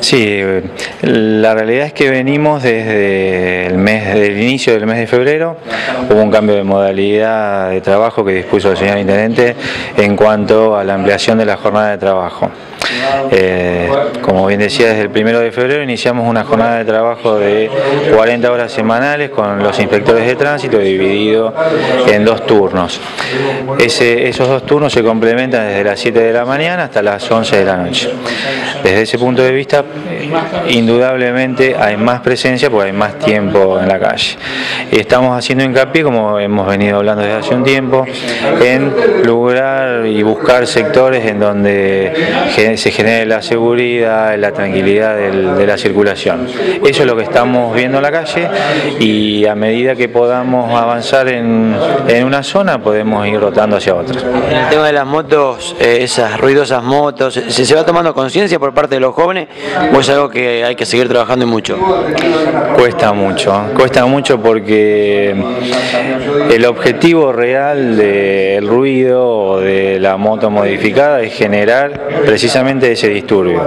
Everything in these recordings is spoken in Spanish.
Sí, la realidad es que venimos desde el mes del inicio del mes de febrero, hubo un cambio de modalidad de trabajo que dispuso el señor intendente en cuanto a la ampliación de la jornada de trabajo. Eh, como bien decía, desde el primero de febrero iniciamos una jornada de trabajo de 40 horas semanales con los inspectores de tránsito dividido en dos turnos. esos dos turnos se complementan desde las 7 de la mañana hasta las 11 de la noche. Desde ese punto de vista, indudablemente hay más presencia porque hay más tiempo en la calle. Estamos haciendo hincapié, como hemos venido hablando desde hace un tiempo, en lograr y buscar sectores en donde se genere la seguridad, la tranquilidad de la circulación. Eso es lo que estamos viendo en la calle y a medida que podamos avanzar en, una zona podemos ir rotando hacia otra. En el tema de las motos, eh, esas ruidosas motos, ¿se, ¿se va tomando conciencia por parte de los jóvenes o es algo que hay que seguir trabajando mucho? Cuesta mucho, cuesta mucho porque el objetivo real del ruido o de la moto modificada es generar precisamente ese disturbio.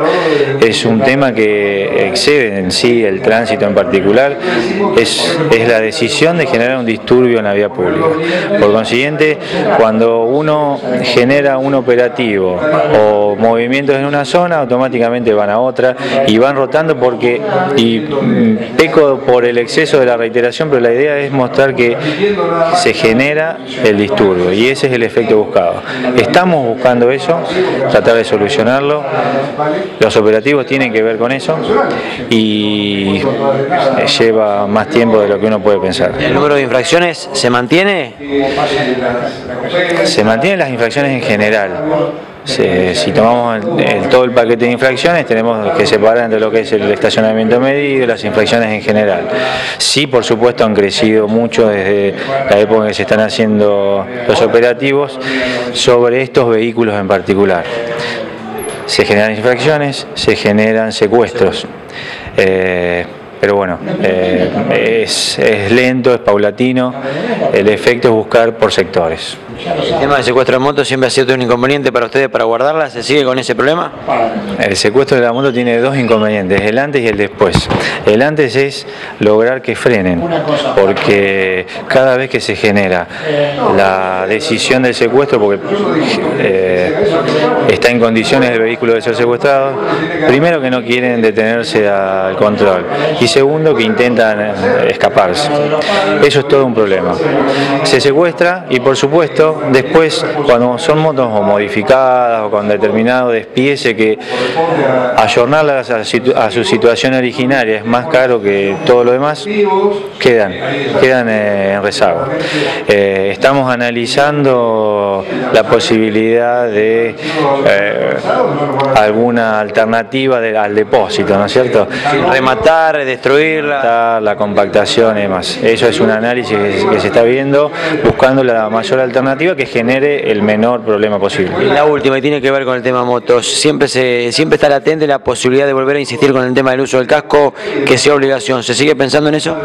Es un tema que excede en sí el tránsito en particular, es, es la decisión de generar un disturbio en la vía pública. Por consiguiente, cuando uno genera un operativo o movimientos en una zona, automáticamente van a otra y van rotando porque, y peco por el exceso de la reiteración, pero la idea es mostrar que se genera el disturbio y ese es el efecto buscado. Estamos buscando eso, tratar de solucionarlo, los operativos tienen que ver con eso y lleva más tiempo de lo que uno puede pensar. ¿El número de infracciones se mantiene? Se mantienen las infracciones en general si tomamos todo el paquete de infracciones, tenemos que separar entre lo que es el estacionamiento medido y las infracciones en general. Sí, por supuesto, han crecido mucho desde la época en que se están haciendo los operativos sobre estos vehículos en particular. Se generan infracciones, se generan secuestros. Eh, pero bueno, eh, es, lento, es paulatino, el efecto es buscar por sectores. ¿El tema del secuestro de moto siempre ha sido un inconveniente para ustedes para guardarla? ¿Se sigue con ese problema? El secuestro de la moto tiene dos inconvenientes, el antes y el después. El antes es lograr que frenen, porque cada vez que se genera la decisión del secuestro, porque eh, está en condiciones el vehículo de ser secuestrado, primero que no quieren detenerse al control segundo que intentan eh, escaparse. Eso es todo un problema. Se secuestra y por supuesto después cuando son motos modificadas o con determinado despiece que ayornarlas a, su situación originaria es más caro que todo lo demás, quedan, quedan eh, en rezago. Eh, estamos analizando la posibilidad de alguna alternativa al depósito, ¿no es cierto? Rematar, destruirla. La compactación y demás. Eso es un análisis que, se está viendo, buscando la mayor alternativa que genere el menor problema posible. Y la última, y tiene que ver con el tema motos. Siempre, se, siempre está latente la posibilidad de volver a insistir con el tema del uso del casco, que sea obligación. ¿Se sigue pensando en eso?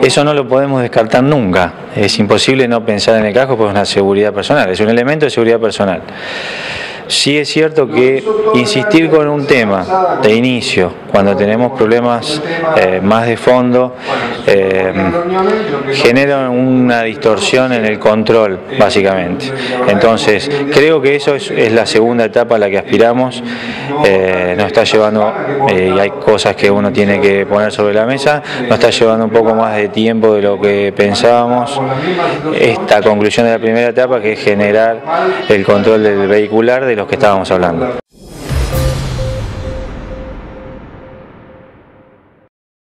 Eso no lo podemos descartar nunca. Es imposible no pensar en el casco porque es una seguridad personal, es un elemento de seguridad personal. Sí es cierto que insistir con un tema de inicio, cuando tenemos problemas eh, más de fondo, eh, genera una distorsión en el control, básicamente. Entonces, creo que eso es, la segunda etapa a la que aspiramos. Eh, nos está llevando, y hay cosas que uno tiene que poner sobre la mesa, nos está llevando un poco más de tiempo de lo que pensábamos. Esta conclusión de la primera etapa, que es generar el control del vehicular de los que estábamos hablando.